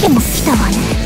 気もしたわね。